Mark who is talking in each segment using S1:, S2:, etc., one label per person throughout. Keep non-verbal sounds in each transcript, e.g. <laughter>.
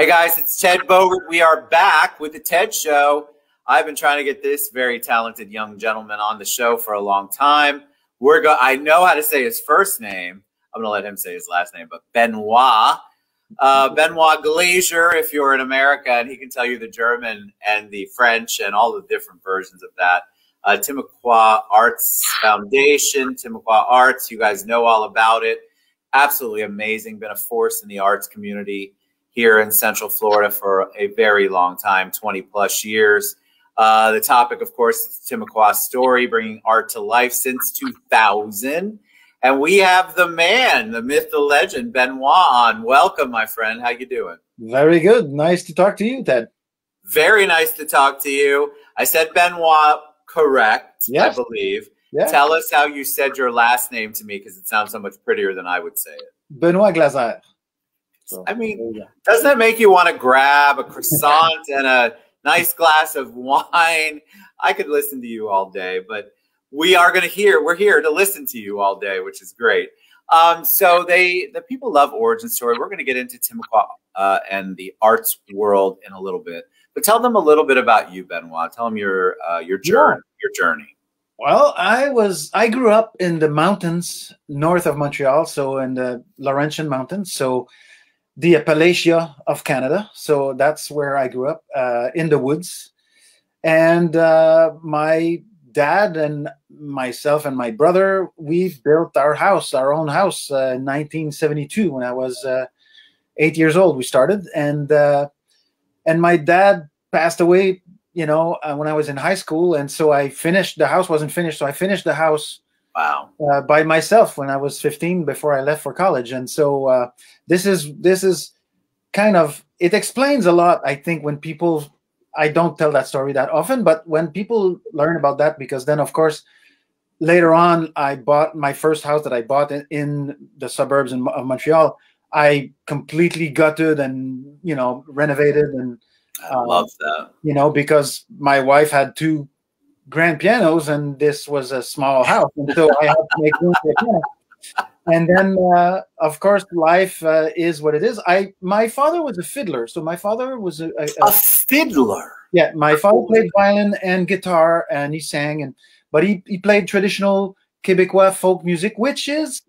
S1: Hey guys, it's Ted Bogert. We are back with the TED Show. I've been trying to get this very talented young gentleman on the show for a long time. We're go. I know how to say his first name. I'm going to let him say his last name, but Benoit. Uh, Benoit Glazer, if you're in America, and he can tell you the German and the French and all the different versions of that. Uh, Timucua Arts Foundation, Timucua Arts, you guys know all about it. Absolutely amazing. Been a force in the arts community here in Central Florida for a very long time 20 plus years. Uh, the topic, of course, is Tim Timucua's story, bringing art to life since 2000. And we have the man, the myth, the legend, Benoit on. Welcome, my friend. How you doing?
S2: Very good. Nice to talk to you, Ted.
S1: Very nice to talk to you. I said Benoit correct, yes. I believe. Yeah. Tell us how you said your last name to me because it sounds so much prettier than I would say it.
S2: Benoit Glazer.
S1: So, I mean, doesn't that make you want to grab a croissant and a nice glass of wine? I could listen to you all day, but we are going to hear, we're here to listen to you all day, which is great. Um, so they, the people love origin story. We're going to get into Timucua uh, and the arts world in a little bit, but tell them a little bit about you, Benoit. Tell them your, uh, your journey, yeah. your journey.
S2: Well, I was I grew up in the mountains north of Montreal, so in the Laurentian Mountains, so the Appalachia of Canada. So that's where I grew up uh, in the woods, and uh, my dad and myself and my brother we built our house, our own house, uh, in 1972 when I was uh, eight years old. We started, and uh, and my dad passed away you know, uh, when I was in high school, and so I finished. The house wasn't finished, so I finished the house.
S1: Wow.
S2: Uh, by myself when I was 15 before I left for college, and so uh, this is this is kind of it explains a lot. I think when people, I don't tell that story that often, but when people learn about that, because then of course later on I bought my first house that I bought in, in the suburbs in, of Montreal. I completely gutted and you know renovated and
S1: I um, love that.
S2: You know, because my wife had two grand pianos and this was a small house. And so I had to make room for piano. And then, uh, of course, life uh, is what it is. I my father was a fiddler, so my father was a, a,
S1: a fiddler.
S2: Yeah, my father played violin and guitar, and he sang, and but he he played traditional Quebecois folk music, which is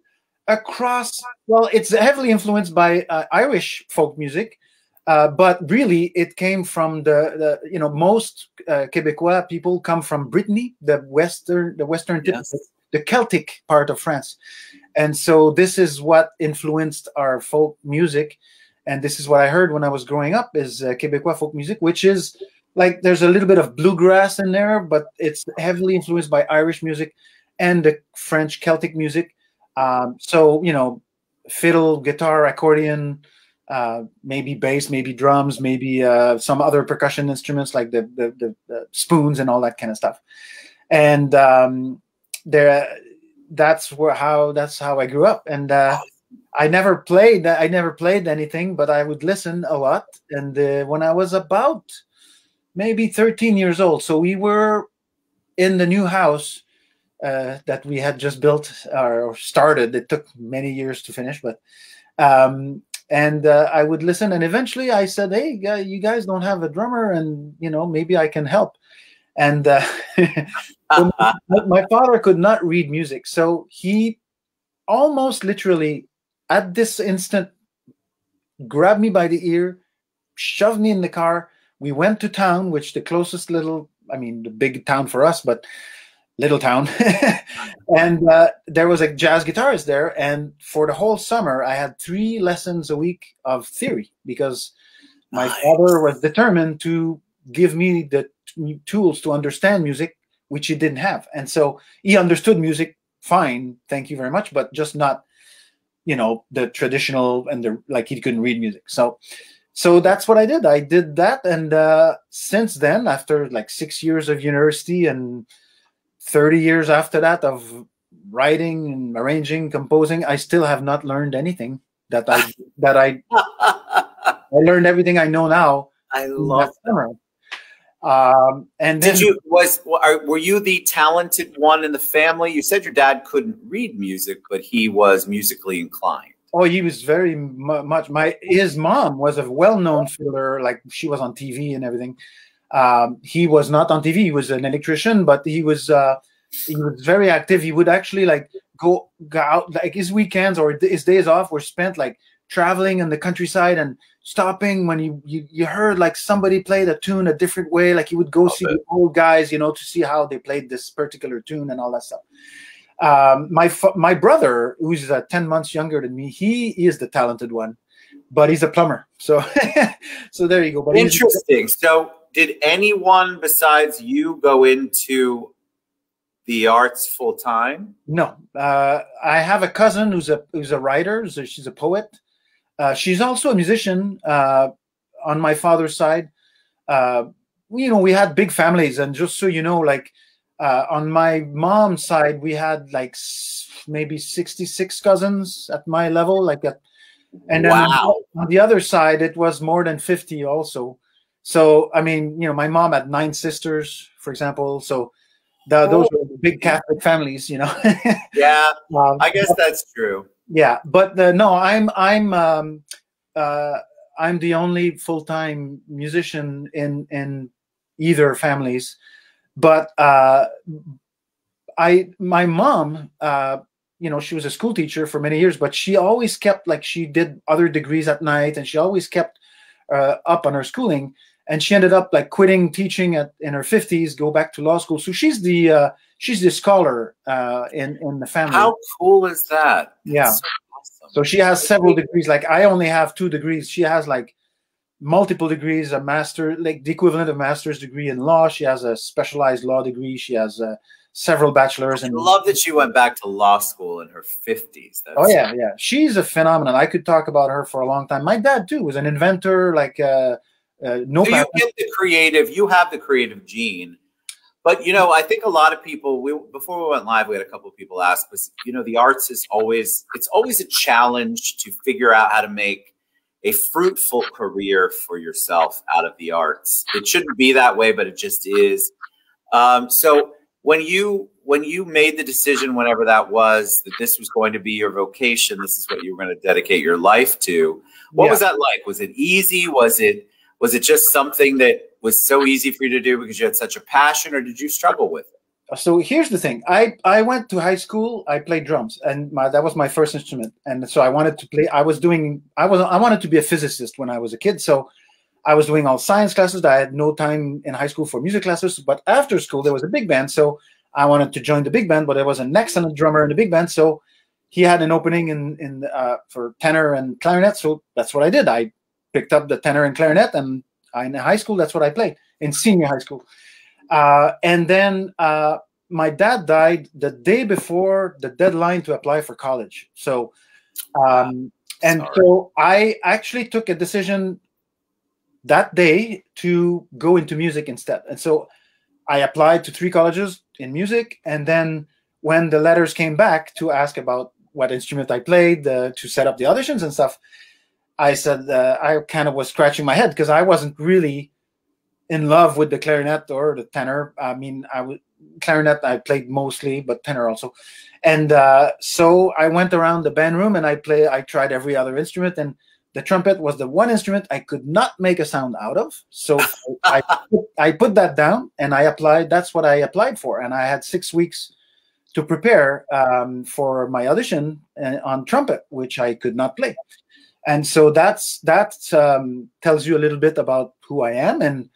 S2: across. Well, it's heavily influenced by uh, Irish folk music, uh, but really, it came from the, the you know most uh, Quebecois people come from Brittany, the western the western tip, the Celtic part of France, and so this is what influenced our folk music, and this is what I heard when I was growing up is uh, Quebecois folk music, which is like there's a little bit of bluegrass in there, but it's heavily influenced by Irish music and the French Celtic music. Um, so you know, fiddle, guitar, accordion uh, maybe bass, maybe drums, maybe uh, some other percussion instruments like the, the, the, the, spoons and all that kind of stuff. And um, there, that's where how that's how I grew up. And uh, I never played. I never played anything, but I would listen a lot. And uh, when I was about maybe 13 years old, so we were in the new house. Uh, that we had just built or started. It took many years to finish, but um, and uh, I would listen. And eventually, I said, "Hey, you guys don't have a drummer, and you know maybe I can help." And uh, <laughs> <laughs> my, my father could not read music, so he almost literally at this instant grabbed me by the ear, shoved me in the car. We went to town, which the closest little, I mean, the big town for us, but little town. <laughs> And uh, there was a jazz guitarist there and for the whole summer i had three lessons a week of theory because my nice. father was determined to give me the t- tools to understand music which he didn't have. And so he understood music fine thank you very much but just not you know the traditional and the like he couldn't read music. So so that's what i did. I did that and uh, since then after like six years of university and 30 years after that of writing and arranging, composing, I still have not learned anything that I <laughs> that I I learned everything I know now.
S1: I love that.
S2: Um, and
S1: did you was were you the talented one in the family? You said your dad couldn't read music, but he was musically inclined.
S2: Oh, he was very much. My his mom was a well-known fiddler, like she was on TV and everything. Um, he was not on TV. He was an electrician, but he was uh, he was very active. He would actually like go, go out like his weekends or his days off were spent like traveling in the countryside and stopping when you, you you heard like somebody played a tune a different way. Like you would go see the old guys you know to see how they played this particular tune and all that stuff. Um, my my brother who's uh, 10 months younger than me he is the talented one but he's a plumber. So <laughs> so there you go but
S1: interesting. So did anyone besides you go into the arts full time
S2: no uh, i have a cousin who's a who's a writer so she's a poet uh, she's also a musician uh, on my father's side. Uh, you know, we had big families, and just so you know, like uh, on my mom's side, we had like maybe sixty-six cousins at my level, like that. And then wow. on the other side, it was more than fifty also. So, I mean, you know, my mom had nine sisters, for example. So, the, those oh. were big Catholic families, you know. <laughs>
S1: yeah, um, I guess that's true
S2: yeah but the, no i'm i'm um, uh, i'm the only full-time musician in in either families but uh, i my mom uh, you know she was a school teacher for many years but she always kept like she did other degrees at night and she always kept uh, up on her schooling and she ended up like quitting teaching at in her 50s go back to law school so she's the uh, she's the scholar uh, in in the family.
S1: How cool is that?
S2: Yeah. So, awesome. so she has several degrees. Like I only have two degrees. She has like multiple degrees, a master, like the equivalent of master's degree in law. She has a specialized law degree. She has uh, several bachelors. And
S1: I love that she went back to law school in her fifties.
S2: Oh yeah, yeah. She's a phenomenon. I could talk about her for a long time. My dad too was an inventor. Like uh, uh no.
S1: So you get the creative. You have the creative gene but you know, I think a lot of people. We before we went live, we had a couple of people ask us. You know, the arts is always it's always a challenge to figure out how to make a fruitful career for yourself out of the arts. It shouldn't be that way, but it just is. Um, so when you when you made the decision, whenever that was, that this was going to be your vocation, this is what you were going to dedicate your life to. What yeah. was that like? Was it easy? Was it was it just something that was so easy for you to do because you had such a passion, or did you struggle with it?
S2: So here's the thing. I, I went to high school. I played drums, and my, that was my first instrument. And so I wanted to play. I was doing. I was. I wanted to be a physicist when I was a kid. So I was doing all science classes. I had no time in high school for music classes. But after school, there was a big band. So I wanted to join the big band. But there was an excellent drummer in the big band. So he had an opening in in uh, for tenor and clarinet. So that's what I did. I picked up the tenor and clarinet and in high school, that's what I played in senior high school. Uh, and then uh, my dad died the day before the deadline to apply for college. So, um, and Sorry. so I actually took a decision that day to go into music instead. And so I applied to three colleges in music. And then when the letters came back to ask about what instrument I played, uh, to set up the auditions and stuff, I said uh, I kind of was scratching my head because I wasn't really in love with the clarinet or the tenor. I mean, I was clarinet I played mostly, but tenor also. And uh, so I went around the band room and I play. I tried every other instrument, and the trumpet was the one instrument I could not make a sound out of. So I <laughs> put, I put that down and I applied. That's what I applied for, and I had six weeks to prepare um, for my audition uh, on trumpet, which I could not play and so that's that um, tells you a little bit about who I am. And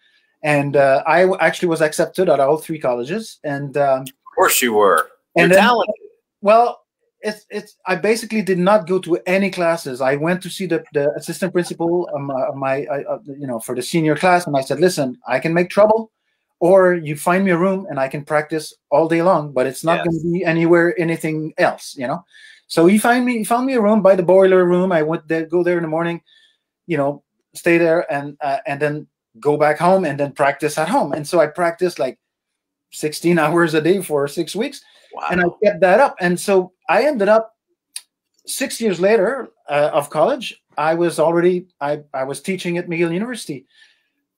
S2: and uh, I actually was accepted at all three colleges. And um, of
S1: course you were. You're
S2: and then, talented. Well it's it's I basically did not go to any classes. I went to see the, the assistant principal my, of my uh, you know for the senior class. And I said listen I can make trouble or you find me a room and I can practice all day long but it's not yes. going to be anywhere anything else you know so he found me he found me a room by the boiler room. I went there, go there in the morning, you know, stay there and uh, and then go back home and then practice at home. And so I practiced like 16 <laughs> hours a day for six weeks, wow. and I kept that up. And so I ended up six years later uh, of college. I was already I I was teaching at McGill University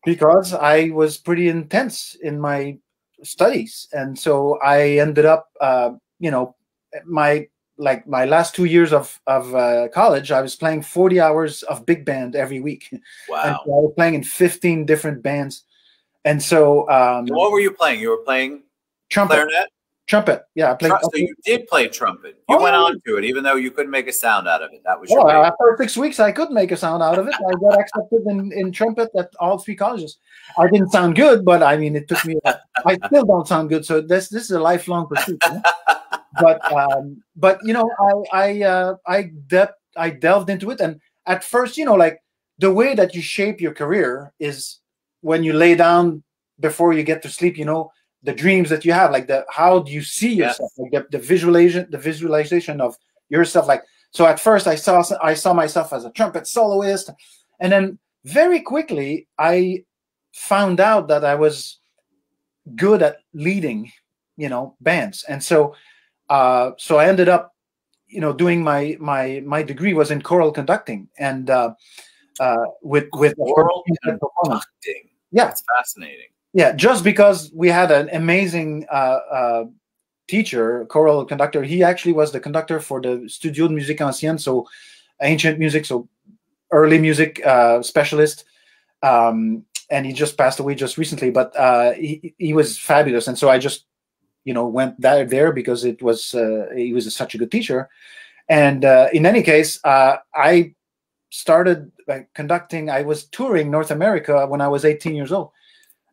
S2: because I was pretty intense in my studies, and so I ended up uh, you know my like my last two years of of uh, college, I was playing 40 hours of big band every week. <laughs>
S1: Wow.
S2: And I was playing in 15 different bands. And so um,
S1: what were you playing? You were playing
S2: trumpet.
S1: clarinet.
S2: Trumpet. Yeah, I played.
S1: So you did play trumpet. You
S2: Oh,
S1: went on to it, even though you couldn't make a sound out of it. That was your
S2: Well,
S1: baby.
S2: after six weeks, I could make a sound out of it. I got accepted in, in trumpet at all three colleges. I didn't sound good, but I mean, it took me. I still don't sound good, so this this is a lifelong pursuit. you know? <laughs> But um, but you know, I I uh, I de- I delved into it, and at first, you know, like the way that you shape your career is when you lay down before you get to sleep. You know, the dreams that you have, like the how do you see
S1: Yes.
S2: yourself, like the, the visualization, the visualization of yourself, like so at first I saw I saw myself as a trumpet soloist, and then very quickly I found out that I was good at leading, you know, bands, and so uh, so I ended up, you know, doing my my my degree was in choral conducting, and uh, uh, with with
S1: Choral
S2: performance.
S1: Conducting.
S2: yeah,
S1: it's fascinating.
S2: Yeah, just because we had an amazing uh, uh, teacher, choral conductor. He actually was the conductor for the Studio de Musique Ancienne, so ancient music, so early music uh, specialist. Um, and he just passed away just recently, but uh, he he was fabulous, and so I just you know went there there because it was uh, he was such a good teacher. And uh, in any case, I started conducting. I was touring North America when I was 18 years old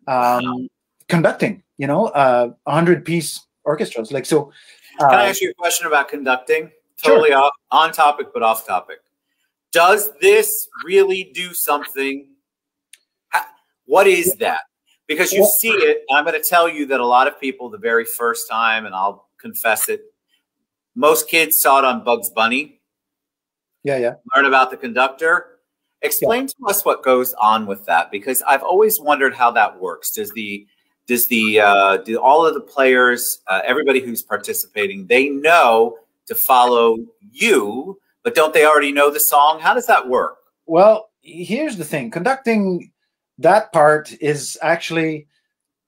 S2: um, conducting, you know, uh, 100 piece orchestras. Like, so, uh,
S1: Can I ask you a question about conducting?
S2: Sure.
S1: Totally off, on topic, but off topic. Does this really do something? What is that? Because you see it, I'm going to tell you that a lot of people, the very first time, and I'll confess it, most kids saw it on Bugs Bunny,
S2: yeah, yeah.
S1: learn about the conductor. Explain to us what goes on with that, because I've always wondered how that works. Does the does the uh, do all of the players, uh, everybody who's participating, they know to follow you, but don't they already know the song? How does that work?
S2: Well, here's the thing conducting that part is actually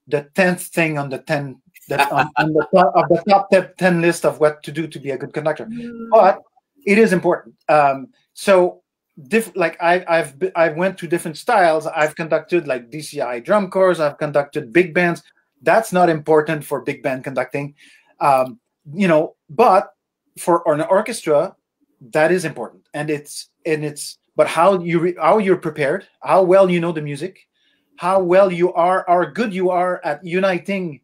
S2: the 10th thing on the 10 that on, <laughs> on the top of the top 10 10 list of what to do to be a good conductor. but it is important. Um, so, diff- like I, I've I went to different styles. I've conducted like DCI drum corps. I've conducted big bands. That's not important for big band conducting, um, you know. But for an orchestra, that is important, and it's and it's. But how you re- how you're prepared, how well you know the music, how well you are, how good you are at uniting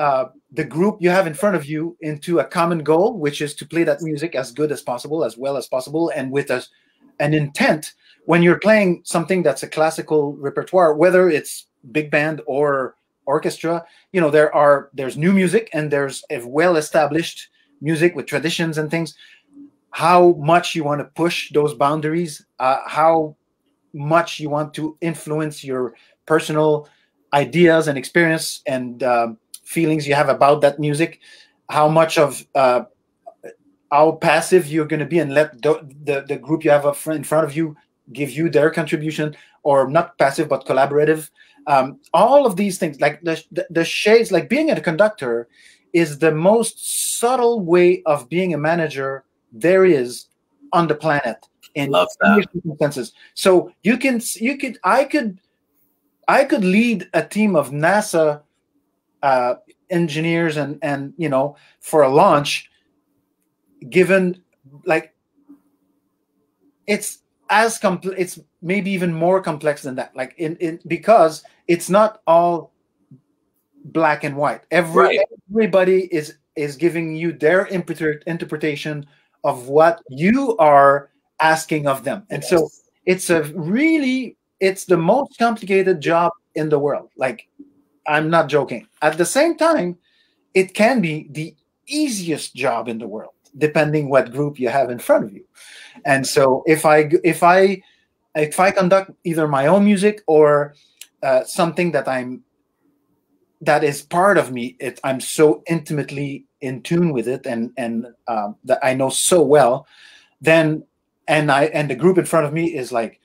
S2: uh, the group you have in front of you into a common goal, which is to play that music as good as possible, as well as possible, and with a, an intent. When you're playing something that's a classical repertoire, whether it's big band or orchestra, you know there are there's new music and there's a well-established music with traditions and things. How much you want to push those boundaries, uh, how much you want to influence your personal ideas and experience and um, feelings you have about that music, how much of uh, how passive you're going to be and let the, the, the group you have in front of you give you their contribution, or not passive but collaborative. Um, all of these things, like the, the, the shades, like being a conductor, is the most subtle way of being a manager there is on the planet in
S1: Love that.
S2: circumstances. So you can you could I could I could lead a team of NASA uh, engineers and and you know for a launch, given like it's as complex it's maybe even more complex than that. Like in, in because it's not all black and white. Every
S1: Right.
S2: everybody is is giving you their interpret- interpretation of what you are asking of them. And so it's a really it's the most complicated job in the world. Like i'm not joking. At the same time it can be the easiest job in the world depending what group you have in front of you. And so if i if i if i conduct either my own music or uh, something that i'm that is part of me it i'm so intimately in tune with it and and um, that i know so well then and i and the group in front of me is like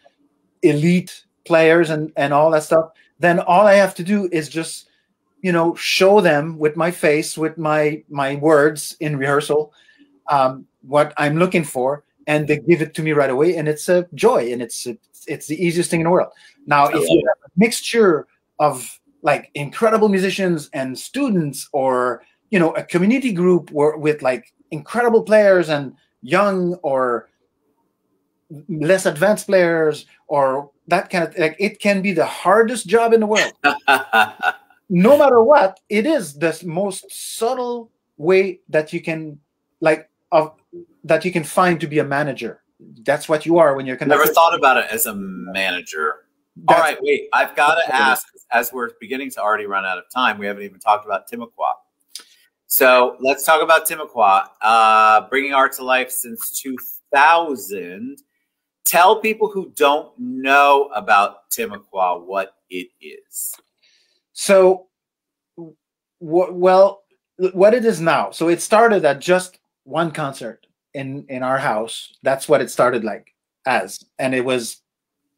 S2: elite players and and all that stuff then all i have to do is just you know show them with my face with my my words in rehearsal um, what I'm looking for, and they give it to me right away, and it's a joy, and it's it's, it's the easiest thing in the world. Now, if you have a mixture of like incredible musicians and students, or you know, a community group where, with like incredible players and young or less advanced players or that kind of like it can be the hardest job in the world <laughs> no matter what it is the most subtle way that you can like of that you can find to be a manager that's what you are when you're
S1: never thought about it as a manager that's, all right wait i've got to ask as we're beginning to already run out of time we haven't even talked about Timucua. so let's talk about Timucua. Uh, bringing art to life since 2000 tell people who don't know about Timucua what it is.
S2: So, well, what it is now. So it started at just one concert in in our house. That's what it started like as, and it was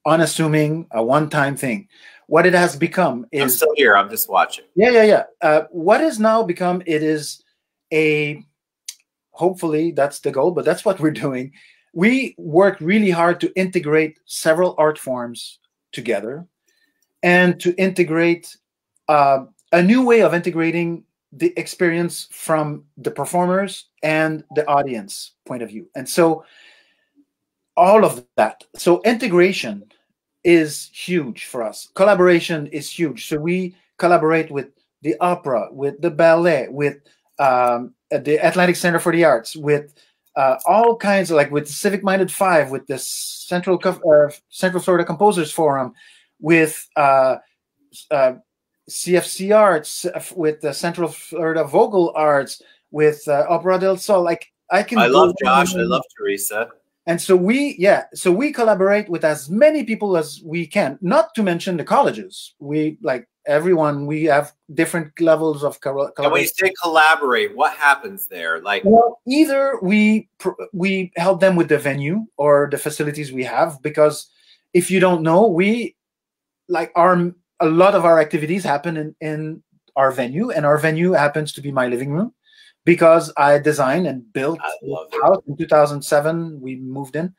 S2: unassuming, a one time thing. What it has become is.
S1: I'm still here. I'm just watching.
S2: Yeah, yeah, yeah. Uh, what is now become? It is a. Hopefully, that's the goal, but that's what we're doing we work really hard to integrate several art forms together and to integrate uh, a new way of integrating the experience from the performers and the audience point of view. And so all of that. So integration is huge for us. Collaboration is huge. So we collaborate with the opera, with the ballet, with um, the Atlantic Center for the Arts, with uh, all kinds of like with Civic Minded Five, with the Central uh, Central Florida Composers Forum, with uh, uh CFC Arts, with the Central Florida Vocal Arts, with uh, Opera del Sol. Like I can.
S1: I love Josh. I love Teresa.
S2: And so we, yeah, so we collaborate with as many people as we can. Not to mention the colleges. We like everyone we have different levels of collaboration.
S1: And when you say collaborate, what happens there? Like,
S2: well, either we we help them with the venue or the facilities we have, because if you don't know, we like our a lot of our activities happen in in our venue, and our venue happens to be my living room because I designed and built a house in 2007. We moved in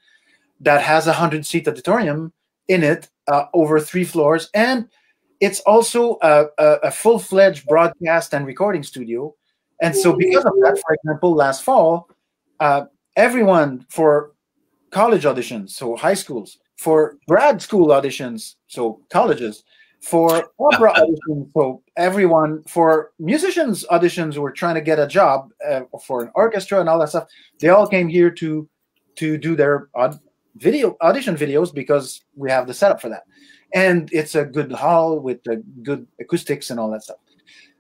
S2: that has a hundred seat auditorium in it uh, over three floors and it's also a, a, a full fledged broadcast and recording studio. And so, because of that, for example, last fall, uh, everyone for college auditions, so high schools, for grad school auditions, so colleges, for <laughs> opera auditions, so everyone, for musicians auditions who are trying to get a job uh, for an orchestra and all that stuff, they all came here to to do their odd video audition videos because we have the setup for that and it's a good hall with good acoustics and all that stuff.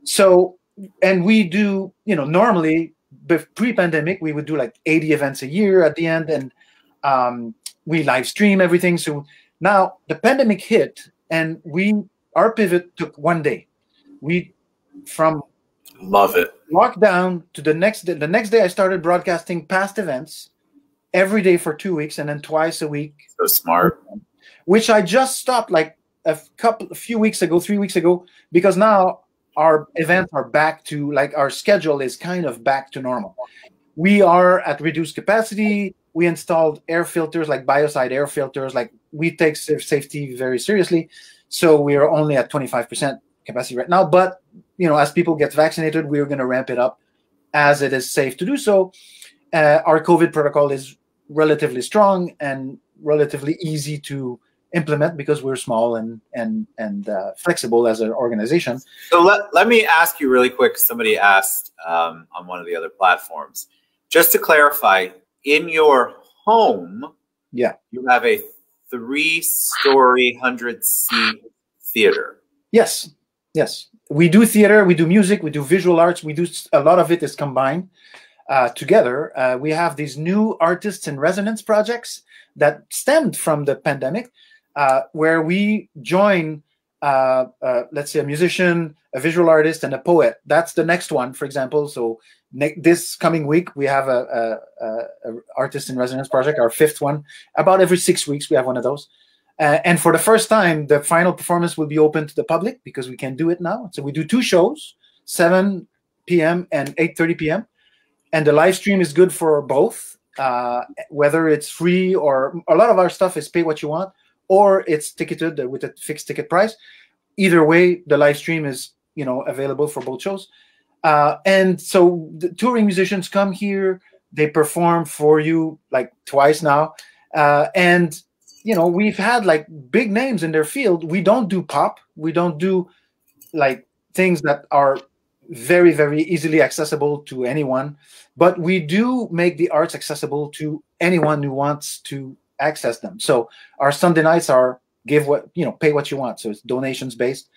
S2: So, and we do, you know, normally pre-pandemic we would do like 80 events a year at the end, and um, we live stream everything. So now the pandemic hit, and we our pivot took one day. We from
S1: love it
S2: lockdown to the next day. The next day, I started broadcasting past events every day for two weeks, and then twice a week.
S1: So smart
S2: which I just stopped like a couple, a few weeks ago, three weeks ago, because now our events are back to like our schedule is kind of back to normal. We are at reduced capacity. We installed air filters like biocide air filters. Like we take safety very seriously, so we are only at 25% capacity right now. But you know, as people get vaccinated, we're going to ramp it up as it is safe to do so. Uh, our COVID protocol is relatively strong and relatively easy to implement because we're small and and and uh, flexible as an organization.
S1: So let, let me ask you really quick. Somebody asked um, on one of the other platforms. Just to clarify, in your home,
S2: yeah,
S1: you have a three-story, hundred-seat theater.
S2: Yes, yes, we do theater, we do music, we do visual arts. We do a lot of it is combined uh, together. Uh, we have these new artists in residence projects that stemmed from the pandemic uh, where we join, uh, uh, let's say, a musician, a visual artist, and a poet. That's the next one, for example. So this coming week we have a, a, a, artist in residence project, our fifth one. About every six weeks we have one of those. Uh, and for the first time, the final performance will be open to the public because we can do it now. So we do two shows, 7 p.m. and 8:30 p.m. and the live stream is good for both. Uh, whether it's free or a lot of our stuff is pay what you want, or it's ticketed with a fixed ticket price. Either way, the live stream is you know available for both shows. Uh, and so the touring musicians come here, they perform for you like twice now, uh, and you know we've had like big names in their field. We don't do pop, we don't do like things that are very very easily accessible to anyone but we do make the arts accessible to anyone who wants to access them. So our sunday nights are give what you know pay what you want. So it's donations based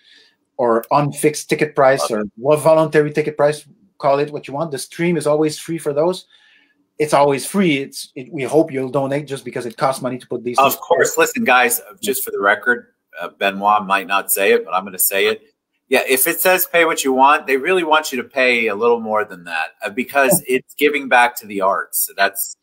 S2: or unfixed ticket price or what voluntary ticket price call it what you want. The stream is always free for those. It's always free. It's it, we hope you'll donate just because it costs money to put these
S1: of course. Listen guys just for the record uh, benoit might not say it but i'm going to say it. Yeah, if it says pay what you want, they really want you to pay a little more than that uh, because it's giving back to the arts. So that's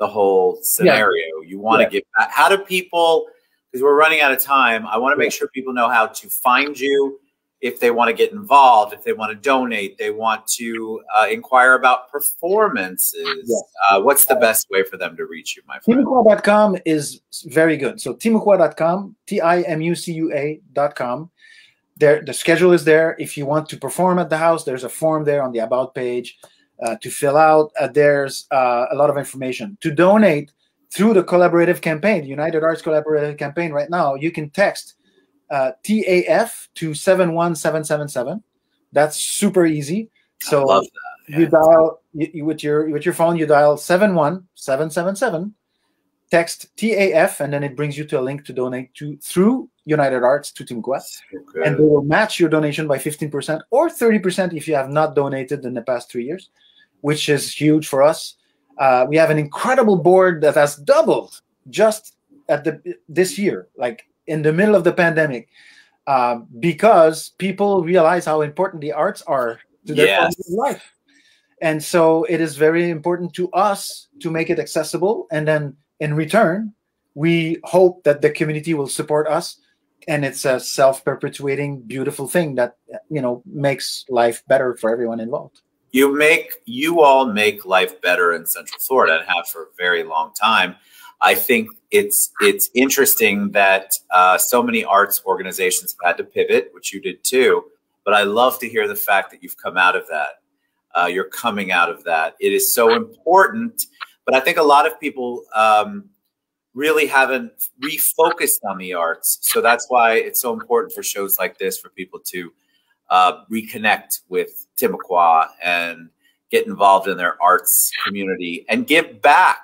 S1: the whole scenario. Yeah. You want to yeah. give back. How do people, because we're running out of time, I want to make sure people know how to find you if they want to get involved, if they want to donate, they want to uh, inquire about performances. Yes. Uh, what's the best way for them to reach you, my friend?
S2: Timucua.com is very good. So timucua.com, T-I-M-U-C-U-A.com there the schedule is there if you want to perform at the house there's a form there on the about page uh, to fill out uh, there's uh, a lot of information to donate through the collaborative campaign united arts collaborative campaign right now you can text uh, taf to 71777 that's super easy so yeah. you dial you, with your with your phone you dial 71777 text TAF, and then it brings you to a link to donate to through United Arts to Timucua. Okay. And they will match your donation by 15% or 30% if you have not donated in the past three years, which is huge for us. Uh, we have an incredible board that has doubled just at the this year, like in the middle of the pandemic, uh, because people realize how important the arts are to their yes. life. And so it is very important to us to make it accessible and then in return, we hope that the community will support us and it's a self-perpetuating beautiful thing that you know makes life better for everyone involved
S1: you make you all make life better in central florida and have for a very long time. I think it's it's interesting that uh, so many arts organizations have had to pivot which you did too but i love to hear the fact that you've come out of that. Uh, you're coming out of that. It is so important but I think a lot of people um, really haven't refocused on the arts. So that's why it's so important for shows like this for people to uh, reconnect with Timucua and get involved in their arts community and give back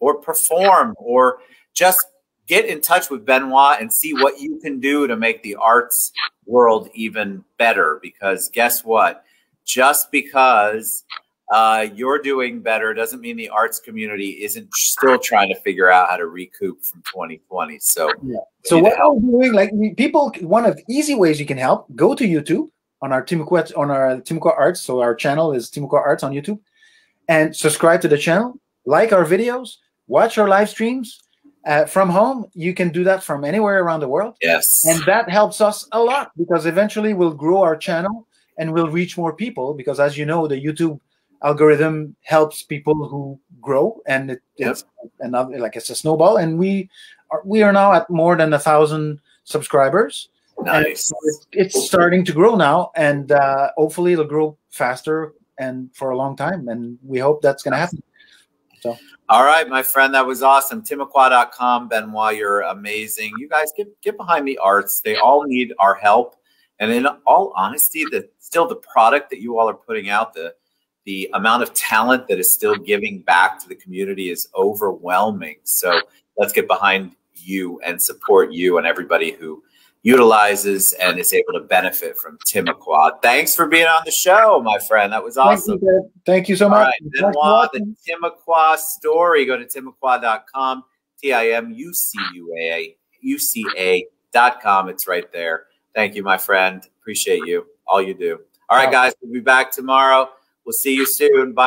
S1: or perform or just get in touch with Benoit and see what you can do to make the arts world even better. Because guess what? Just because uh, you're doing better doesn't mean the arts community isn't still trying to figure out how to recoup from 2020. So,
S2: yeah. so what are we doing? Like people, one of the easy ways you can help: go to YouTube on our Timucua on our Timucua Arts. So our channel is Timucua Arts on YouTube, and subscribe to the channel, like our videos, watch our live streams. Uh, from home, you can do that from anywhere around the world.
S1: Yes,
S2: and that helps us a lot because eventually we'll grow our channel and we'll reach more people. Because as you know, the YouTube algorithm helps people who grow and it, it's another like it's a snowball and we are we are now at more than a thousand subscribers
S1: nice.
S2: it's, it's, starting to grow now and uh, hopefully it'll grow faster and for a long time and we hope that's going to happen. So.
S1: All right my friend that was awesome. Timucua.com benoit you're amazing. You guys get get behind the arts. They all need our help. And in all honesty the still the product that you all are putting out the the amount of talent that is still giving back to the community is overwhelming. So let's get behind you and support you and everybody who utilizes and is able to benefit from Timucua. Thanks for being on the show, my friend. That was awesome.
S2: Thank you, Thank you so much.
S1: All right, the Timucua story. Go to timucua.com, T-I-M-U-C-U-A, U-C-A.com. It's right there. Thank you, my friend. Appreciate you. All you do. All right, guys. We'll be back tomorrow. We'll see you soon. Bye.